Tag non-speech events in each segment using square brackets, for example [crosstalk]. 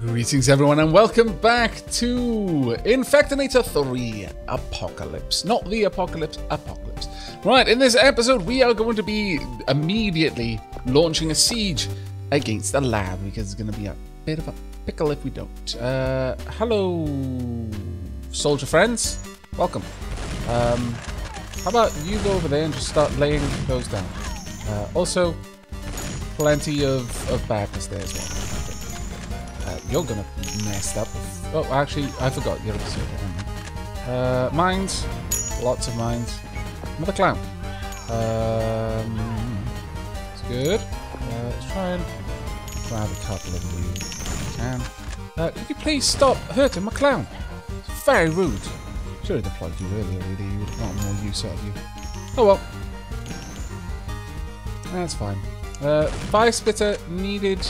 Greetings, everyone, and welcome back to Infectonator 3 Apocalypse. Not the Apocalypse, Apocalypse. Right, in this episode, we are going to be immediately launching a siege against the lab because it's going to be a bit of a pickle if we don't. Uh, hello, soldier friends. Welcome. Um, how about you go over there and just start laying those down? Uh, also, plenty of, of badness there as well. Uh, you're gonna be messed up. Oh, actually, I forgot. You're. Uh, mines. Lots of mines. Another clown. Um, it's good. Uh, let's try and grab a couple of you can. Uh, could you please stop hurting my clown? It's very rude. Should have deployed you earlier, really. You would have gotten more use out of you. Oh well. That's fine. Uh, Fire Spitter needed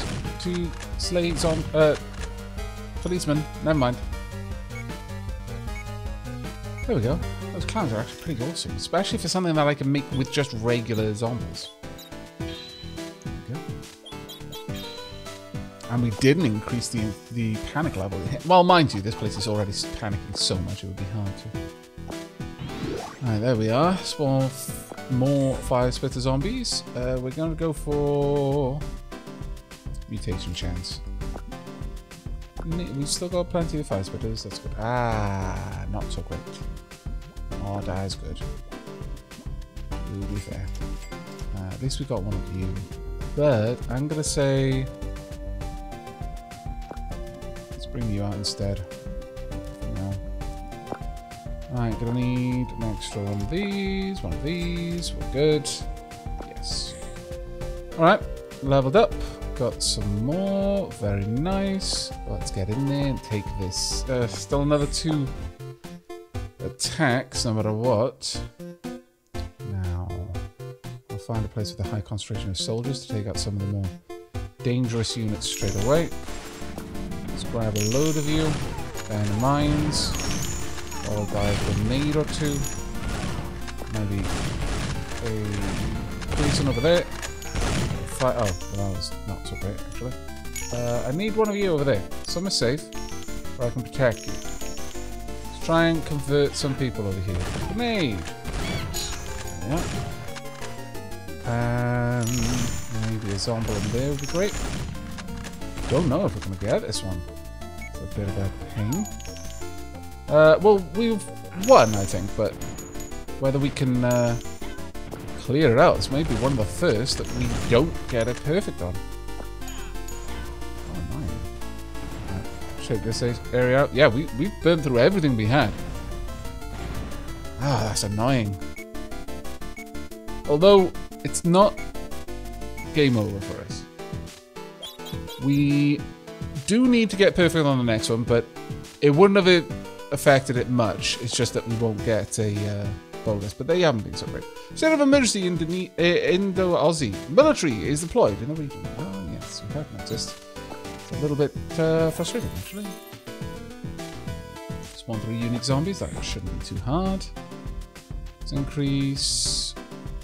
to slay on uh, policeman. Never mind. There we go. Those clowns are actually pretty awesome, especially for something that I can make with just regular zombies. And we didn't increase the the panic level. Well, mind you, this place is already panicking so much it would be hard to. Alright, there we are. Spawn more fire spitter zombies. Uh, we're going to go for mutation chance. We've still got plenty of fire spitters. That's good. Ah, not so. Oh, that is good. To be fair. Uh, at least we got one of you. But I'm going to say... Let's bring you out instead. Alright, gonna need an extra one of these, one of these, we're good. Yes. Alright, leveled up. Got some more, very nice. Let's get in there and take this. Uh, still another two attacks, no matter what. Now, I'll find a place with a high concentration of soldiers to take out some of the more dangerous units straight away. Let's grab a load of you. Down the mines followed by a grenade or two. Maybe a policeman over there. Fire oh, that was not so great actually. Uh, I need one of you over there. Somewhere safe where I can protect you. Let's try and convert some people over here. Grenade! Yeah. And maybe a zombie in there would be great. Don't know if we're going to get this one. It's a bit of a pain. Uh, well, we've won, I think, but whether we can uh, clear it out is maybe one of the first that we don't get it perfect on. Oh. Right, check this area out. Yeah, we, we've burned through everything we had. Ah, that's annoying. Although, it's not game over for us. We do need to get perfect on the next one, but it wouldn't have affected it much. It's just that we won't get a uh, bonus, but they haven't been so great. State of emergency in uh, Indo-Aussie military is deployed in the region. Oh yes, we have noticed. It's a little bit uh, frustrating actually. Spawn three unique zombies. That shouldn't be too hard. Let's increase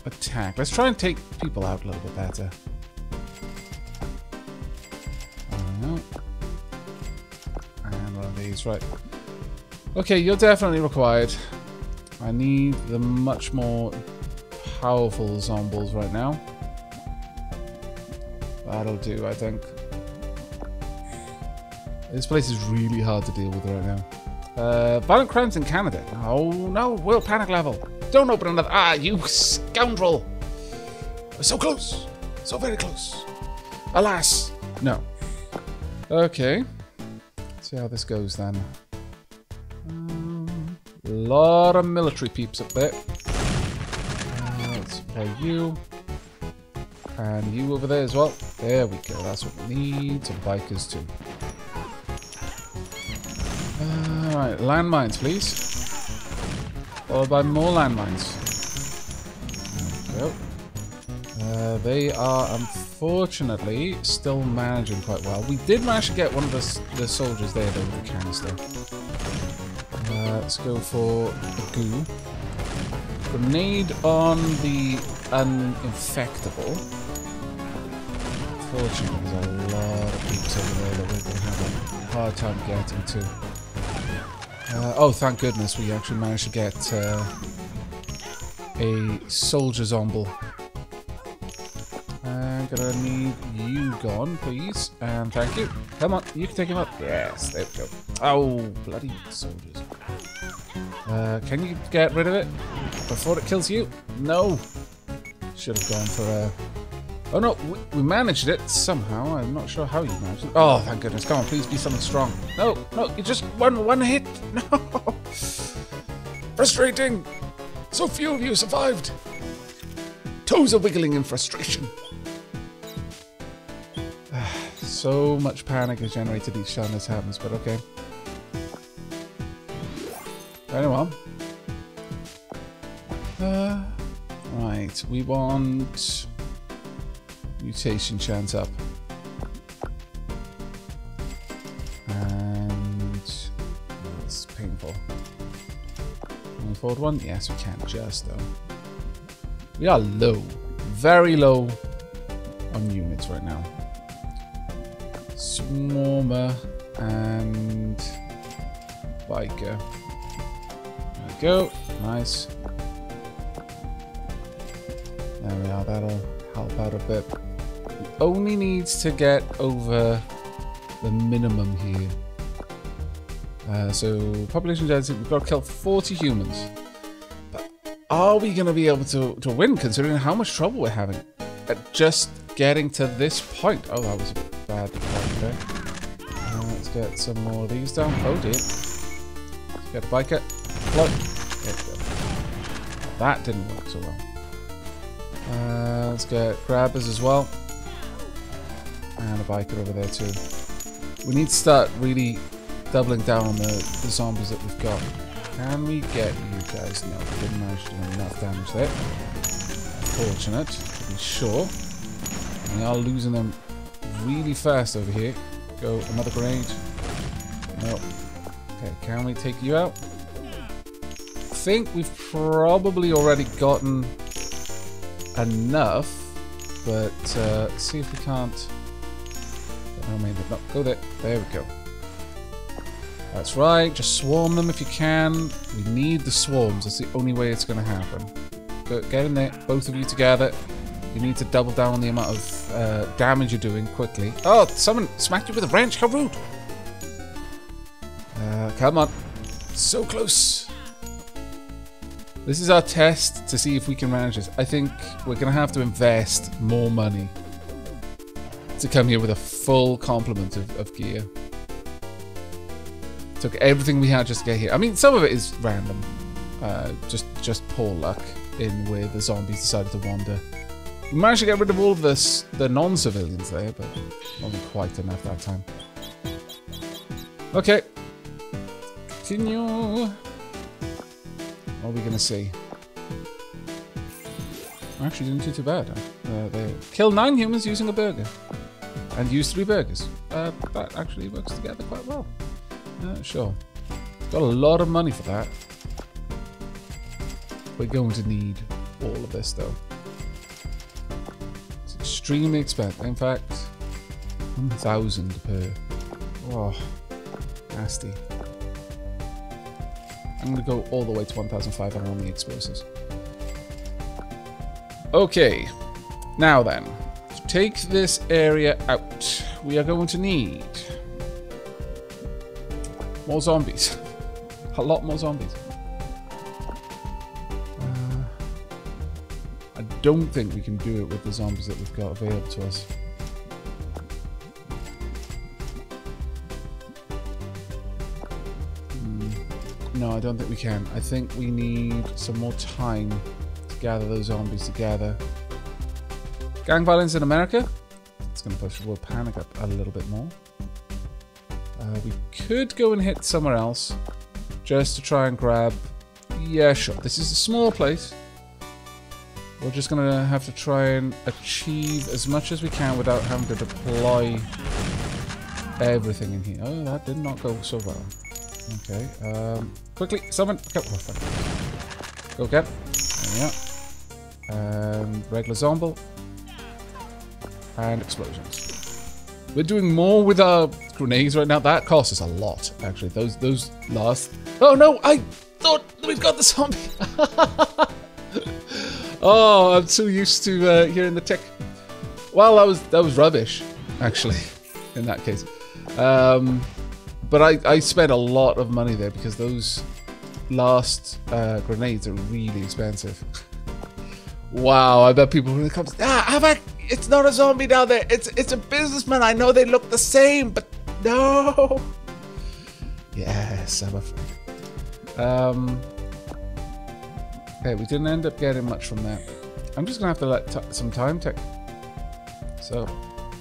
attack. Let's try and take people out a little bit better. And one of these, right. Okay, you're definitely required. I need the much more powerful zombies right now. That'll do, I think. This place is really hard to deal with right now. Uh, violent crimes in Canada. Oh no, world panic level. Don't open another. Ah, you scoundrel. We're so close. So very close. Alas. No. Okay. Let's see how this goes then. Lot of military peeps up there. Uh, play you. And you over there as well. There we go. That's what we need. Some bikers too. Alright, landmines please. Followed by more landmines. There we go. Uh, they are unfortunately still managing quite well. We did manage to get one of the, the soldiers there though with the canister. Let's go for a goo. Grenade on the uninfectable. Fortunately, there's a lot of peeps over there that we're going to have hard time getting to. Uh, oh, thank goodness we actually managed to get uh, a soldier zomble. I'm gonna need you gone, please. And thank you. Come on, you can take him up. Yes, there we go. Oh, bloody soldiers. Uh, can you get rid of it before it kills you? No. Should have gone for a... Oh no, we, we managed it somehow. I'm not sure how you managed it. Oh, thank goodness. Come on, please be something strong. No, no, you just one one hit. [laughs] No. Frustrating. So few of you survived. Toes are wiggling in frustration. [sighs] so much panic is generated each time this happens, but okay. Very well. Uh, right, we want mutation chance up. And oh, is painful. Can we afford one? Yes, we can just though. We are low, very low on units right now. Swarmer and biker. Go. Nice. There we are. That'll help out a bit. We only needs to get over the minimum here. Uh, so population density, we've got to kill 40 humans. But are we going to be able to, to win considering how much trouble we're having at just getting to this point? Oh, that was a bad point. Uh, let's get some more of these down. Oh dear. Let's get a biker. Go. That didn't work so well. Uh, let's get grabbers as well. And a biker over there too. We need to start really doubling down on the, the zombies that we've got. Can we get you guys? No, we didn't manage to do enough damage there. Fortunate, to be sure. We are losing them really fast over here. Go, another grenade. No. Okay, can we take you out? Think we've probably already gotten enough, but uh, see if we can't. Oh, maybe not. Go there. There we go. That's right. Just swarm them if you can. We need the swarms. That's the only way it's going to happen. Go, get in there, both of you together. You need to double down on the amount of uh, damage you're doing quickly. Oh, someone smacked you with a wrench. How rude. Uh, come on. So close. This is our test to see if we can manage this. I think we're going to have to invest more money to come here with a full complement of, of gear. Took everything we had just to get here. I mean, some of it is random. Uh, just just poor luck in where the zombies decided to wander. We managed to get rid of all of this, the non-civilians there, but wasn't quite enough that time. Okay. Continue. What are we going to see? Actually, didn't do too bad. Uh, they killed nine humans using a burger. And used three burgers. Uh, that actually works together quite well. Uh, sure. Got a lot of money for that. We're going to need all of this, though. It's extremely expensive. In fact, 1,000 per. Oh, nasty. I'm to go all the way to 1,500 on the explosives. Okay. Now then. To take this area out, we are going to need more zombies. [laughs] A lot more zombies. Uh, I don't think we can do it with the zombies that we've got available to us. No, I don't think we can. I think we need some more time to gather those zombies together. Gang violence in America? It's going to push the world panic up a little bit more. Uh, we could go and hit somewhere else just to try and grab... Yeah, sure. This is a small place. We're just going to have to try and achieve as much as we can without having to deploy everything in here. Oh, that did not go so well. Okay. Um, quickly, summon. Okay, oh, Go get. There we are. And regular zombie. And explosions. We're doing more with our grenades right now. That costs us a lot, actually. Those those last. Oh no! I thought we've got the zombie. [laughs] oh, I'm so used to uh, hearing the tick. Well, that was that was rubbish, actually. [laughs] In that case, um, but I I spent a lot of money there because those last uh, grenades are really expensive. [laughs] wow, I bet people when it comes, ah, it's not a zombie down there. It's it's a businessman. I know they look the same, but [laughs] no. Yes, I'm afraid. Um. Okay, we didn't end up getting much from that. I'm just gonna have to let some time tick. So,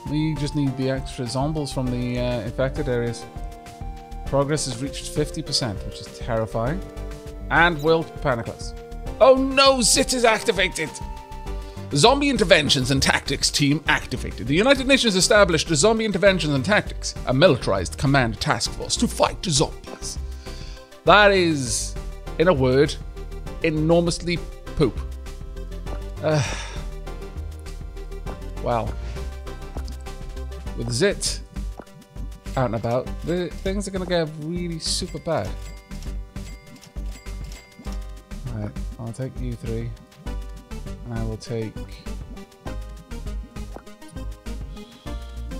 we just need the extra zombies from the uh, infected areas. Progress has reached 50%, which is terrifying. And World Panicless. Oh no, Zit is activated! Zombie Interventions and Tactics Team activated. The United Nations established the Zombie Interventions and Tactics, a militarized command task force to fight zombies. That is, in a word, enormously poop. Uh, well, with Zit out and about, the things are going to get really super bad. Alright, I'll take you three. And I will take...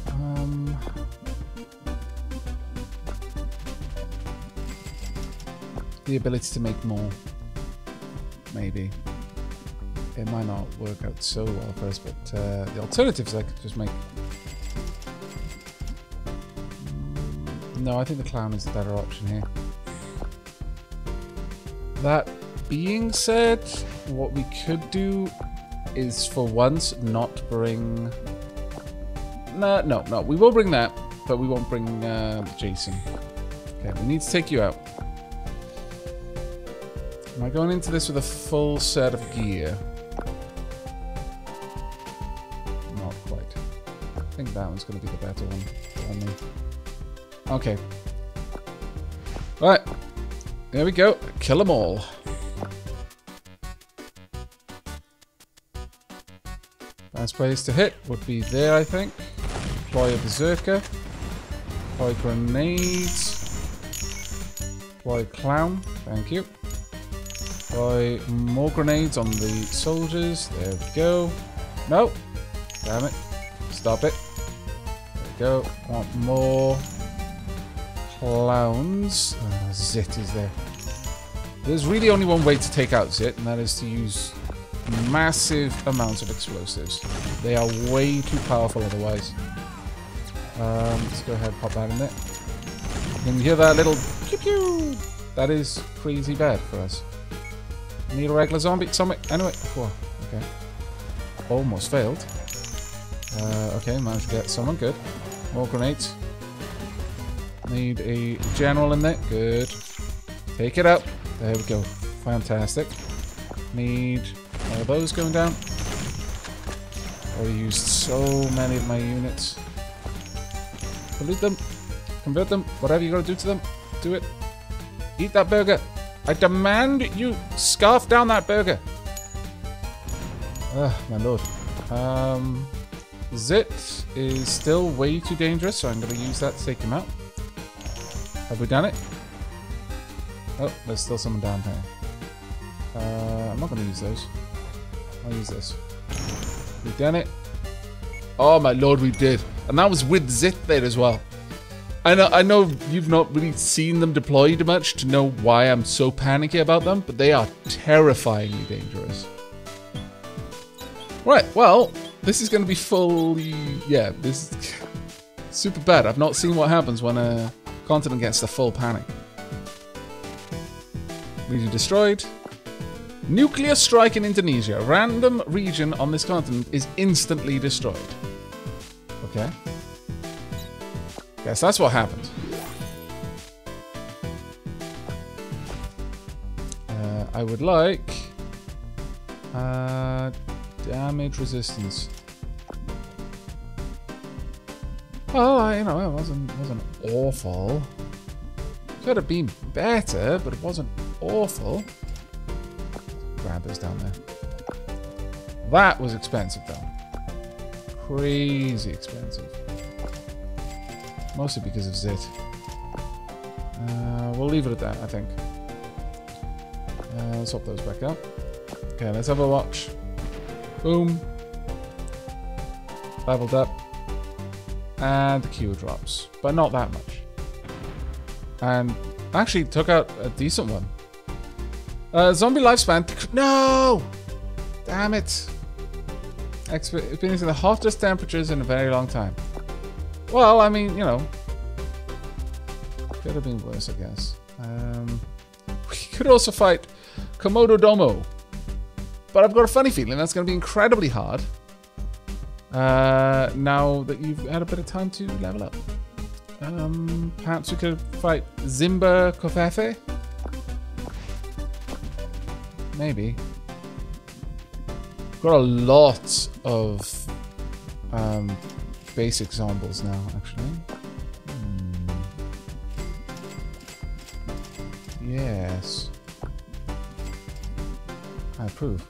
Um... The ability to make more. Maybe. It might not work out so well first, but uh, the alternatives I could just make. No, I think the clown is the better option here. That being said, what we could do is for once not bring... No, no, no. We will bring that, but we won't bring uh, Jason. Okay, we need to take you out. Am I going into this with a full set of gear? Not quite. I think that one's going to be the better one for me. Okay. Right. There we go. Kill them all. Best place to hit would be there, I think. Deploy a Berserker. Deploy grenades. Deploy Clown. Thank you. Deploy more grenades on the soldiers. There we go. No. Damn it. Stop it. There we go. Want more clowns. Oh, Zit is there. There's really only one way to take out Zit, and that is to use massive amounts of explosives. They are way too powerful otherwise. Um, let's go ahead and pop that in there. You can hear that little pew pew. That is crazy bad for us. Need a regular zombie. Zombie. Anyway. Whoa. Okay. Almost failed. Uh, okay, managed to get someone. Good. More grenades. Need a general in there. Good. Take it up. There we go. Fantastic. Need are those going down? Already used so many of my units. Pollute them. Convert them. Whatever you gotta do to them. Do it. Eat that burger. I demand you scarf down that burger. Ah, my lord. Um, Zit is still way too dangerous, so I'm going to use that to take him out. Have we done it? Oh, there's still someone down here. Uh, I'm not going to use those. I'll use this. We've done it. Oh my lord, we did. And that was with Zit there as well. I know, I know you've not really seen them deployed much to know why I'm so panicky about them, but they are terrifyingly dangerous. Right, well, this is going to be fully... Yeah, this is [laughs] super bad. I've not seen what happens when a continent gets the full panic. Region destroyed. Nuclear strike in Indonesia. Random region on this continent is instantly destroyed. Okay. Guess that's what happened. Uh, I would like... Uh, damage resistance. Well, you know, it wasn't, wasn't awful. Could have been better, but it wasn't awful grabbers down there. That was expensive, though. Crazy expensive. Mostly because of Zit. Uh, we'll leave it at that, I think. Uh, let's swap those back up. Okay, let's have a watch. Boom. Leveled up. And the Q drops. But not that much. And actually took out a decent one. Uh, zombie lifespan. No! Damn it. Experiencing the hottest temperatures in a very long time. Well, I mean, you know. Could have been worse, I guess. Um, we [laughs] could also fight Komodo Domo. But I've got a funny feeling that's going to be incredibly hard. Uh, now that you've had a bit of time to level up. Um, perhaps we could fight Zimba Kofefe? Maybe. Got a lot of um, basic zombies now, actually. Hmm. Yes. I approve.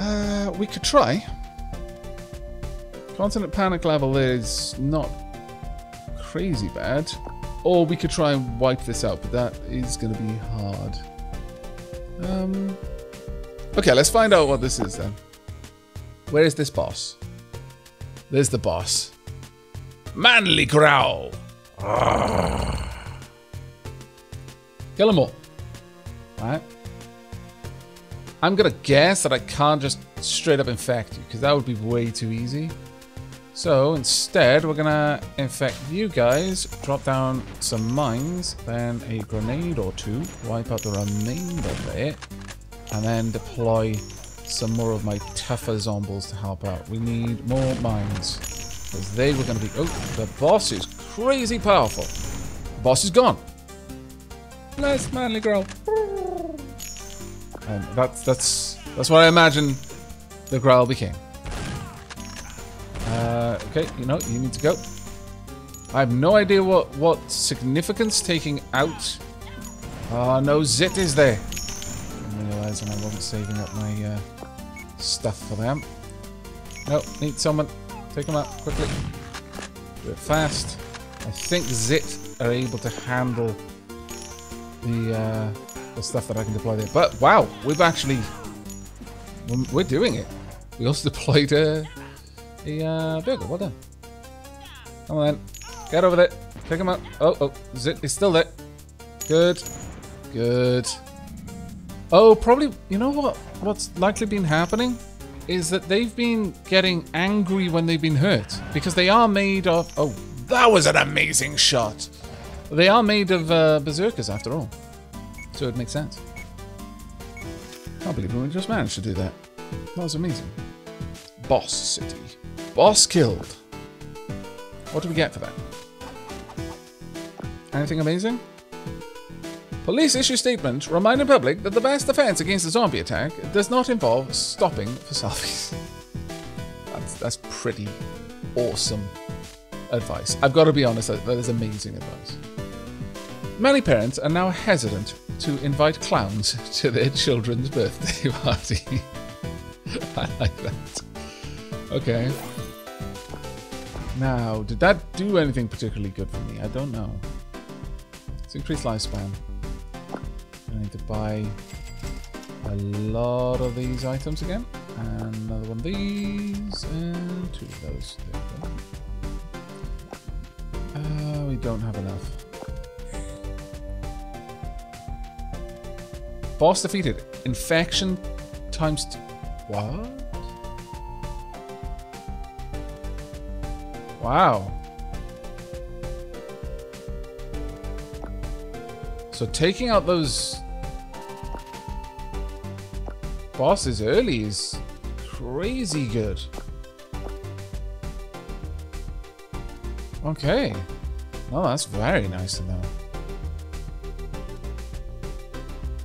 Uh, we could try. Continent panic level is not crazy bad. Or we could try and wipe this out, but that is going to be hard. Um, okay, let's find out what this is then. Where is this boss? There's the boss. Manly growl. Kill them all. Alright. I'm gonna guess that I can't just straight up infect you, because that would be way too easy. So instead, we're gonna infect you guys, drop down some mines, then a grenade or two, wipe out the remainder there, and then deploy some more of my tougher zombies to help out. We need more mines, because they were gonna be... Oh, the boss is crazy powerful. Boss is gone. Bless manly girl. That's that's that's what I imagine the growl became. Uh, okay, you know, you need to go. I have no idea what, what significance taking out... Oh, no, Zit is there. I'm realising I wasn't saving up my uh, stuff for them. No, need someone. Take them out, quickly. Do it fast. I think Zit are able to handle the, uh, the stuff that I can deploy there. But, wow, we've actually... We're doing it. We also [laughs] deployed a... A uh, burger, well done. Come on then. Get over there. Pick him up. Oh, oh. Is still there. Good. Good. Oh, probably, you know what? What's likely been happening? Is that they've been getting angry when they've been hurt. Because they are made of... Oh, that was an amazing shot. They are made of uh, berserkers after all. So it makes sense. Can't believe we just managed to do that. That was amazing. Boss City. Boss killed. What do we get for that? Anything amazing? Police issue statement reminding public that the best defense against a zombie attack does not involve stopping for selfies. [laughs] That's, that's pretty awesome advice. I've got to be honest, that is amazing advice. Many parents are now hesitant to invite clowns to their children's birthday [laughs] party. I like that. Okay. Now, did that do anything particularly good for me? I don't know. It's increased lifespan. I need to buy a lot of these items again. And another one of these, and two of those. There we go. Uh, we don't have enough. Boss defeated. Infection times two. What? Wow. So taking out those bosses early is crazy good. Okay. Well, that's very nice to know.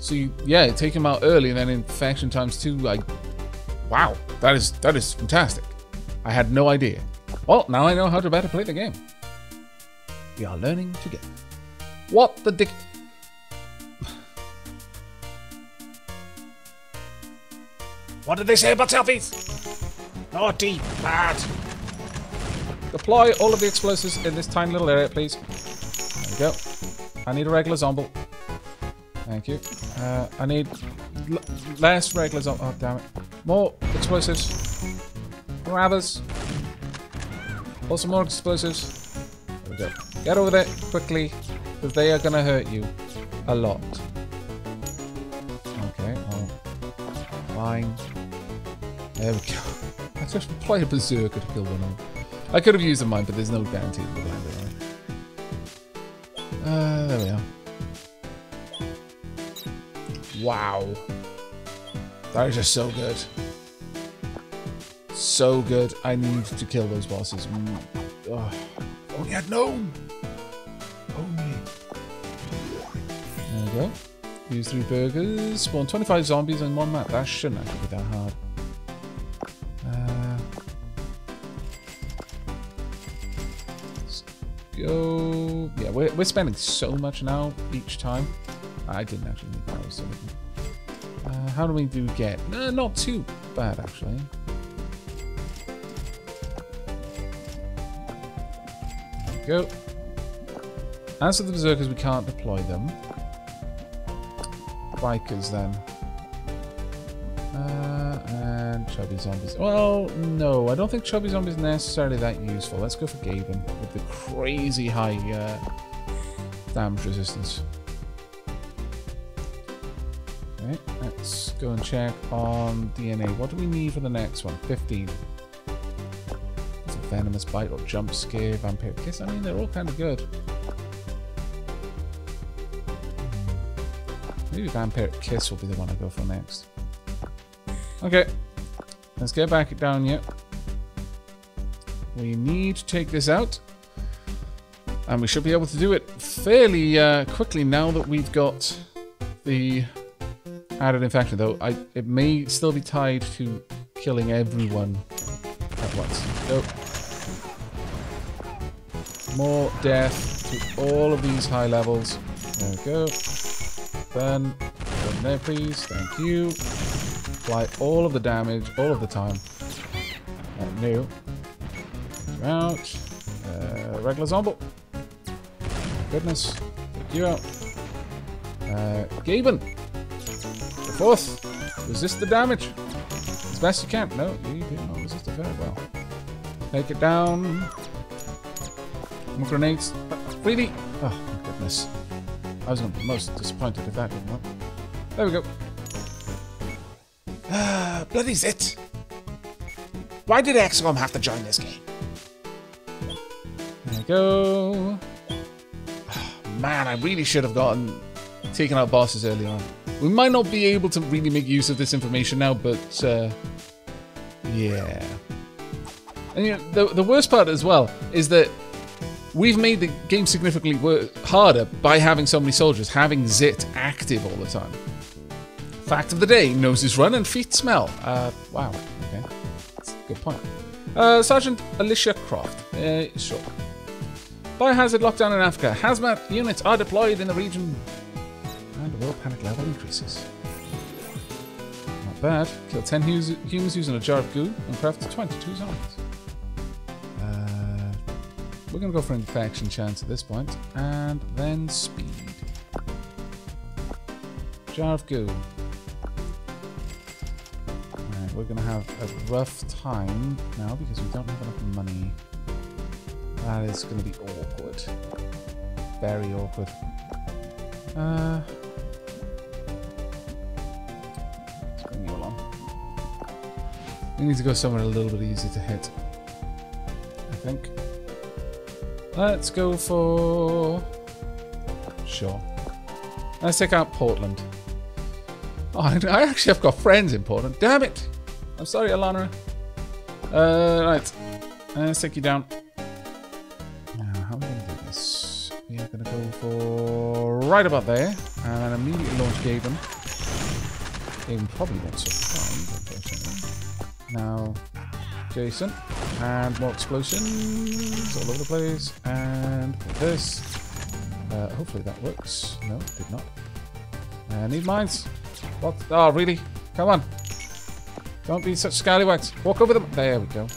So you, yeah, take him out early and then in faction times two, like, wow, that is that is fantastic. I had no idea. Well, now I know how to better play the game. We are learning together. What the dick? What did they say about selfies? Naughty, bad. Deploy all of the explosives in this tiny little area, please. There we go. I need a regular zombie. Thank you. Uh, I need less regulars. zombie. Oh, damn it. More explosives. Grabbers. Also more explosives. There we go. Get over there quickly, because they are going to hurt you a lot. Okay, well, fine. There we go. [laughs] I just applied a berserker to kill one of them. I could have used a mine, but there's no guarantee it land right? Wow. That is just so good. So good. I need to kill those bosses. Mm. Oh. Only had gnome! Only. There we go. Use three burgers. Spawn 25 zombies in one map. That shouldn't actually be that hard. Uh, go. Yeah, we're, we're spending so much now each time. I didn't actually need that. So uh, how do we do get? Uh, not too bad, actually. go. As for the Berserkers, we can't deploy them. Bikers, then. Uh, and Chubby Zombies. Well, no, I don't think Chubby Zombies are necessarily that useful. Let's go for Gaben with the crazy high uh, damage resistance. Go and check on DNA. What do we need for the next one? 15. It's a Venomous Bite or Jump Scare, Vampire Kiss. I mean, they're all kind of good. Maybe Vampire Kiss will be the one I go for next. Okay, let's get back down here. We need to take this out. And we should be able to do it fairly uh, quickly now that we've got the added infection. Though I, it may still be tied to killing everyone at once. Go. More death to all of these high levels. There we go. Then, go there please. Thank you. Apply all of the damage, all of the time. Uh, new. Out. Uh, regular zombie. Goodness. You out. Uh, Gaben. Fourth. Resist the damage. As best you can. No, you do not resist it very well. Take it down. More grenades. Really? Oh, my goodness. I was going to be most disappointed if that didn't work. There we go. Ah, bloody zit! Why did XCOM have to join this game? There we go. Oh, man, I really should have gotten taken out bosses early on. We might not be able to really make use of this information now, but uh, yeah. And you know, the the worst part as well is that we've made the game significantly harder by having so many soldiers, having Zit active all the time. Fact of the day, noses run and feet smell. Uh, wow, okay. That's a good point. Uh, Sergeant Alicia Croft. Uh, sure. Biohazard lockdown in Africa. Hazmat units are deployed in the region. The world panic level increases. Not bad. Kill 10 humans using a jar of goo and craft 22 zombies. Uh, we're going to go for infection chance at this. And then speed. Jar of goo. Right, we're going to have a rough time now because we don't have enough money. That is going to be awkward. Very awkward. Uh, We need to go somewhere a little bit easier to hit. I think. Let's go for... Sure. Let's take out Portland. Oh, I actually have got friends in Portland. Damn it! I'm sorry, Alana. Uh, right. Let's take you down. Now, how are we going to do this? We are going to go for right about there. And immediately launch Gaben. Gaben probably won't survive, unfortunately. Now, Jason. And more explosions all over the place. And this. Uh, hopefully that works. No, it did not. I need mines. What? Oh, really? Come on. Don't be such scallywags. Walk over them. There we go.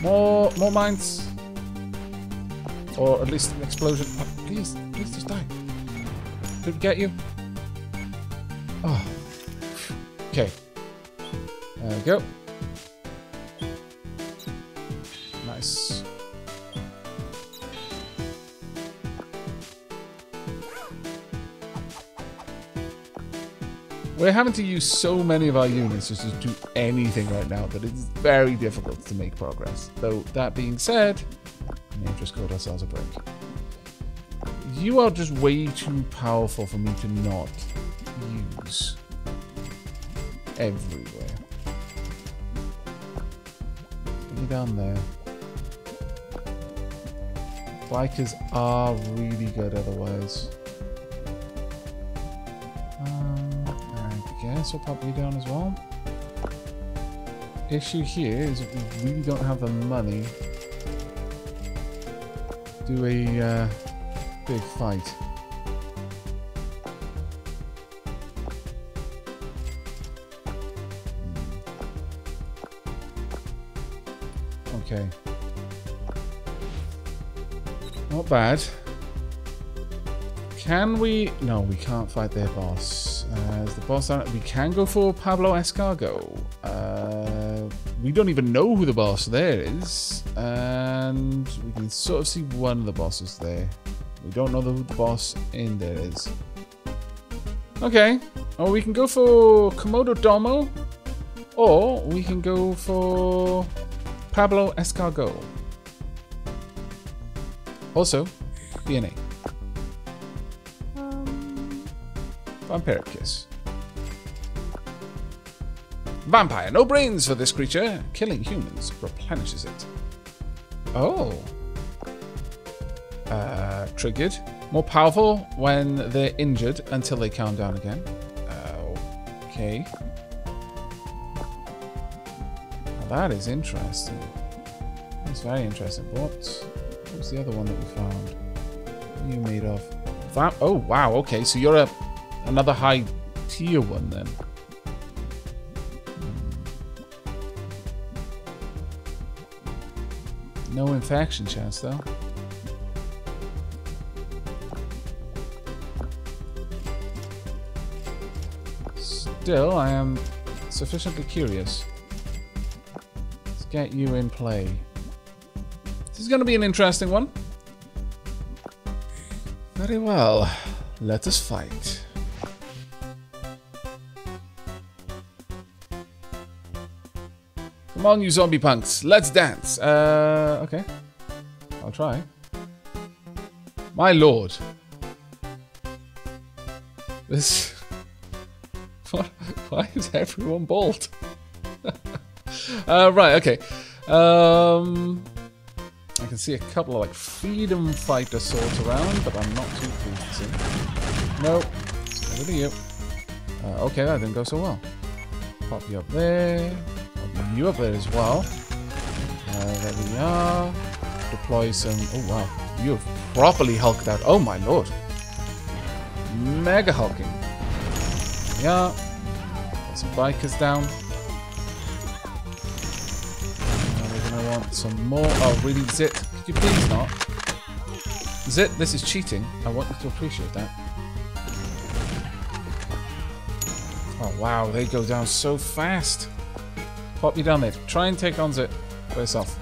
More, more mines. Or at least an explosion. Oh, please, please just die. Did we get you? Oh. Okay. There we go. We're having to use so many of our units just to do anything right now that it's very difficult to make progress. Though, that being said, we may have just got ourselves a break. You are just way too powerful for me to not use everywhere. Put you down there. Bikers are really good otherwise. We'll pop you down as well. Issue here is we really don't have the money to do a uh, big fight. Okay. Not bad. Can we... No, we can't fight their boss as the boss, we can go for Pablo Escargo. Uh, we don't even know who the boss there is, and we can sort of see one of the bosses there. We don't know who the boss in there is. Okay, or we can go for Komodo Domo, or we can go for Pablo Escargo. Also, DNA. Vampiric Kiss. Vampire, no brains for this creature. Killing humans replenishes it. Oh. Uh, triggered. More powerful when they're injured until they calm down again. Uh, okay. That is interesting. That's very interesting. What, what was the other one that we found? What are you made of? Vamp oh, wow. Okay, so you're a Another high tier one then. No infection chance though. Still, I am sufficiently curious. Let's get you in play. This is going to be an interesting one. Very well. Let us fight. Come on, you zombie punks. Let's dance. Uh, okay. I'll try. My lord. This... [laughs] Why is everyone bald? [laughs] uh, right, okay. Um... I can see a couple of like freedom fighter swords around, but I'm not too pleased to see. Nope. Over you. Uh, okay, that didn't go so well. Pop you up there you up there as well. Uh, there we are. Deploy some... Oh, wow. You have properly hulked out. Oh, my lord. Mega hulking. Yeah. Got some bikers down. We're going to want some more... Oh, really, Zit? Could you please not? Zit, this is cheating. I want you to appreciate that. Oh, wow. They go down so fast. Pop you down there. Try and take on Zit by yourself.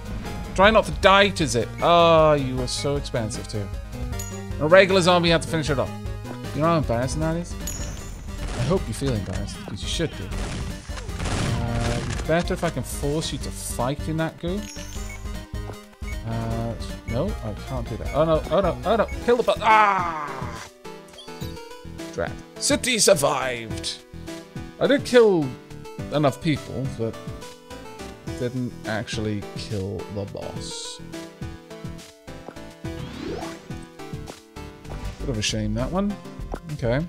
Try not to die to Zit. Oh, you were so expensive too. A regular zombie had to finish it off. You know how embarrassing that is? I hope you feel embarrassed, because you should be. Uh, better if I can force you to fight in that goo. Uh, no, I can't do that. Oh no, oh no, oh no, kill the button. Ah! Drat. City survived! I did kill enough people, but didn't actually kill the boss. Bit of a shame, that one. Okay.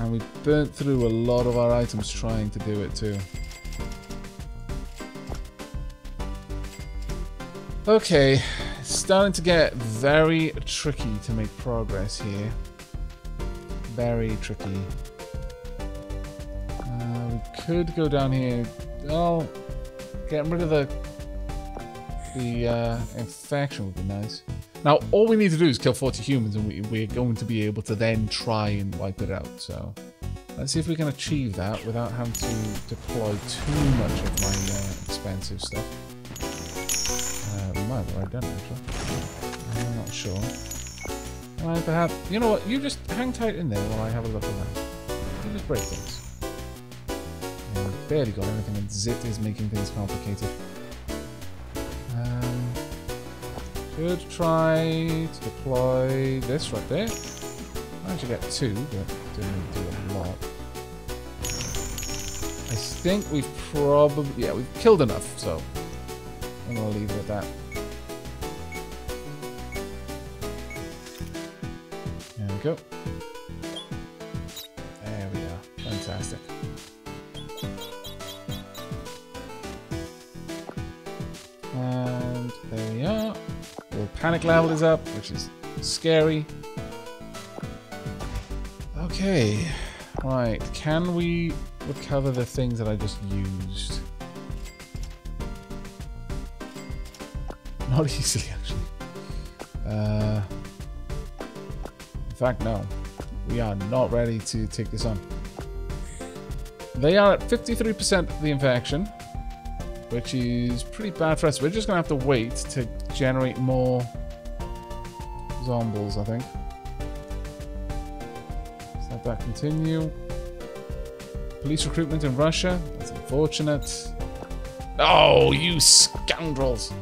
And we burnt through a lot of our items trying to do it too. Okay, it's starting to get very tricky to make progress here. Very tricky. Uh, we could go down here. Oh, Getting rid of the the uh, infection would be nice. Now, all we need to do is kill 40 humans, and we, we're going to be able to then try and wipe it out. So, let's see if we can achieve that without having to deploy too much of my uh, expensive stuff. Uh, we might have already done actually. I'm not sure. Uh, perhaps, you know what? You just hang tight in there while I have a look around. You just break things. Barely got anything, and Zit is making things complicated. Um, could try to deploy this right there. Managed to get two, but didn't do a lot. I think we've probably... Yeah, we've killed enough, so... I'm going to leave it at that. There we go. Panic level is up, which is scary. Okay. Right. Can we recover the things that I just used? Not [laughs] easily, actually. Uh, in fact, no. We are not ready to take this on. They are at 53% of the infection, which is pretty bad for us. We're just going to have to wait to generate more zombies, I think. Let's that continue. Police recruitment in Russia. That's unfortunate. Oh, you scoundrels.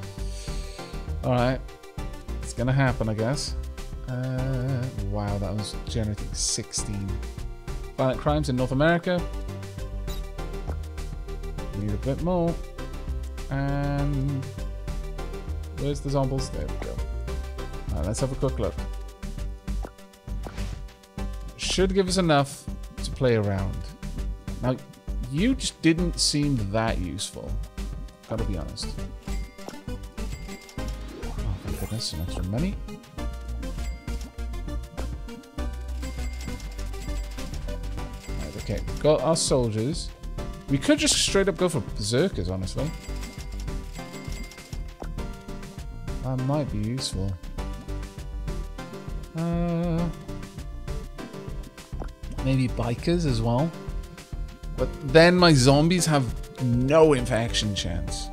Alright. It's to happen, I guess. Uh, wow, that was generating 16. Violent crimes in North America. Need a bit more. And where's the zombies? There we go. Alright, let's have a quick look. Should give us enough to play around. Now, you just didn't seem that useful. Gotta be honest. Oh, thank goodness, some extra money. Right, okay, got our soldiers. We could just straight up go for berserkers, honestly. That might be useful. Uh, maybe bikers as well. But then my zombies have no infection chance.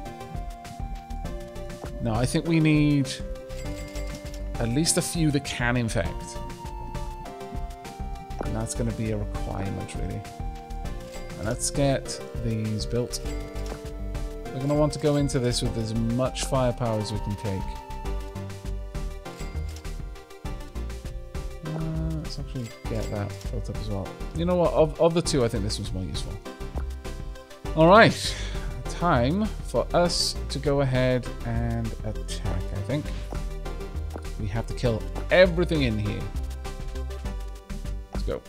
No, I think we need at least a few that can infect. And that's going to be a requirement, really. And let's get these built. We're going to want to go into this with as much firepower as we can take. That built up as well. You know what? Of, of the two, I think this was more useful. Alright. Time for us to go ahead and attack, I think. We have to kill everything in here. Let's go.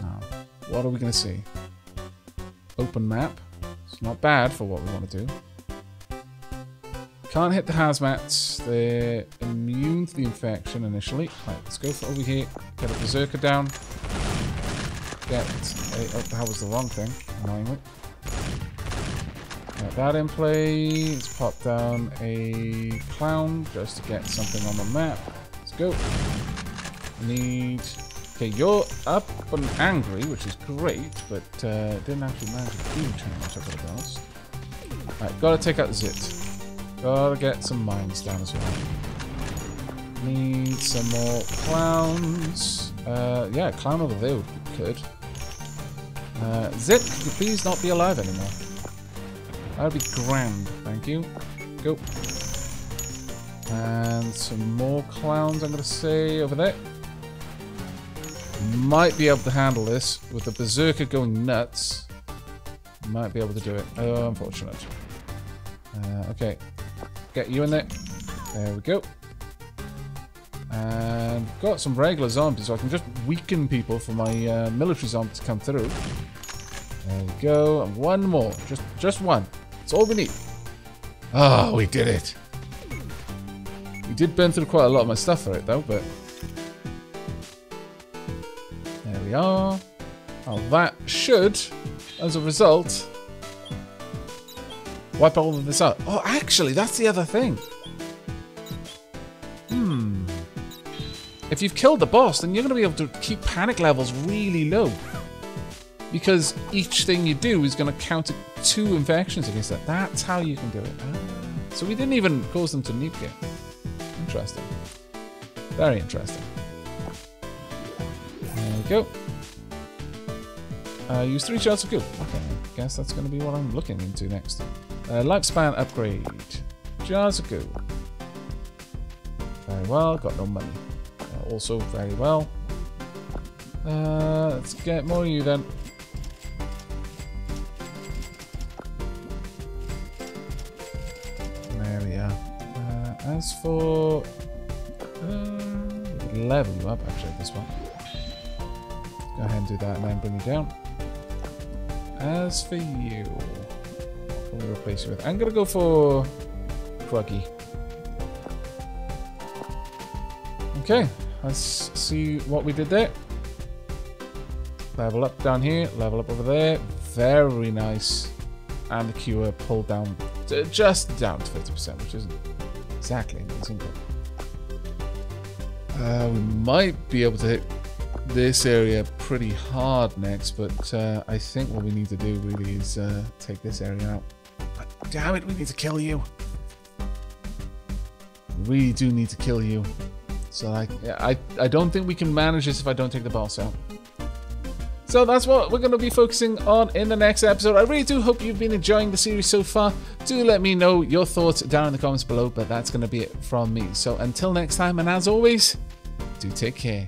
Now, what are we going to see? Open map. It's not bad for what we want to do. Can't hit the hazmats. They're immune to the infection initially. Right, let's go for over here. Get a berserker down. Get a... Oh, that was the wrong thing, annoyingly. Get that in play. Let's pop down a clown just to get something on the map. Let's go. Need... Okay, you're up and angry, which is great, but uh, didn't actually manage to do too much, I've got to be gotta take out Zit. Gotta get some mines down as well. Need some more clowns. Uh, yeah, clown over there would be good. Uh, Zit, could you please not be alive anymore? That would be grand, thank you. Go. And some more clowns, I'm going to say, over there. Might be able to handle this with the Berserker going nuts. Might be able to do it. Oh, unfortunate. Uh, okay. Get you in there. There we go. And got some regular zombies, so I can just weaken people for my uh, military zombies to come through. There we go. And one more. Just, just one. It's all we need. Oh, we did it. We did burn through quite a lot of my stuff for it, though, but... There we are. Oh, that should, as a result... wipe all of this out. Oh, actually, that's the other thing. Hmm. If you've killed the boss, then you're going to be able to keep panic levels really low. Because each thing you do is going to counter two infections against that. That's how you can do it. Ah. So we didn't even cause them to nuke it. Interesting. Very interesting. There we go. Uh, use three shots of goo. Okay, I guess that's going to be what I'm looking into next. Uh, lifespan upgrade. Jars of goo. Very well, got no money. Uh, also very well. Uh, let's get more of you then. There we are. Uh, as for... Uh, level you up, actually, this one. Go ahead and do that and then bring you down. As for you... Replace with? I'm gonna go for... Cruggy. Okay, let's see what we did there. Level up down here, level up over there. Very nice. And the cure pulled down, to just down to 50%, which isn't exactly amazing, but... Uh, we might be able to hit this area pretty hard next, but uh, I think what we need to do really is uh, take this area out. Damn it, we need to kill you. We do need to kill you. So I, I, I don't think we can manage this if I don't take the boss out. So that's what we're going to be focusing on in the next episode. I really do hope you've been enjoying the series so far. Do let me know your thoughts down in the comments below, but that's going to be it from me. So until next time, and as always, do take care.